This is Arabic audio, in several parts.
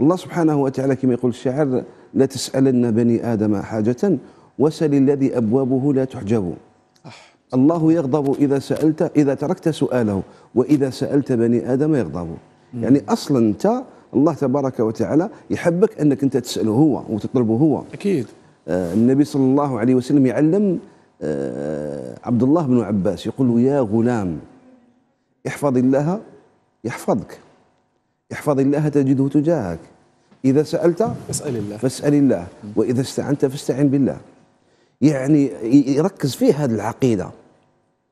الله سبحانه وتعالى كما يقول الشاعر لا تسألن بني آدم حاجة وسل الذي أبوابه لا تحجب. الله يغضب إذا سألت إذا تركت سؤاله وإذا سألت بني آدم يغضب. يعني أصلا أنت الله تبارك وتعالى يحبك أنك أنت تسأله هو وتطلبه هو. أكيد. آه، النبي صلى الله عليه وسلم يعلم آه، عبد الله بن عباس يقول له يا غلام احفظ الله يحفظك. احفظ الله تجده تجاهك. إذا سألت اسال الله. فاسأل الله. وإذا استعنت فاستعن بالله. يعني يركز فيه هذه العقيدة.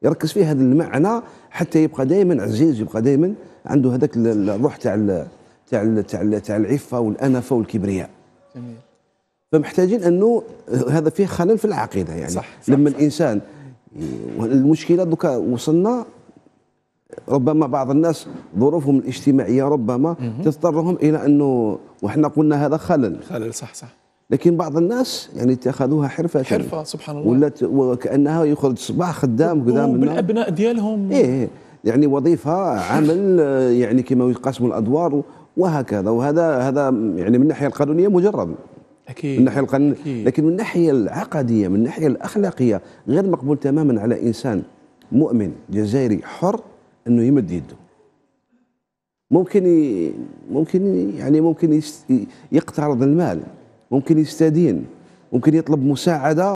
يركز فيه هذا المعنى حتى يبقى دائما عزيز يبقى دائما عنده هذاك ال- الروح تاع تاع تاع تاع العفة والأنفة والكبرياء. جميل. فمحتاجين أنه هذا فيه خلل في العقيدة يعني. صح، صح، لما صح. الإنسان المشكلة دوكا وصلنا ربما بعض الناس ظروفهم الاجتماعية ربما تضطرهم إلى أنه وحنا قلنا هذا خلل. خلل صح صح. لكن بعض الناس يعني اتخذوها حرفة. حرفة سبحان الله. ولات وكأنها يخرج صباح خدام قدام الناس. وبالابناء ديالهم. إيه إيه. يعني وظيفة عمل يعني كما يقاسم الادوار وهكذا. وهذا هذا يعني من الناحية القانونية مجرد. أكيد من الناحيه القانونيه أكيد. لكن من الناحيه العقدية من الناحيه الأخلاقية غير مقبول تماما على إنسان مؤمن جزائري حر إنه يمد يده. ممكن ي... ممكن يعني ممكن يست... يقترض المال ممكن يستدين ممكن يطلب مساعدة.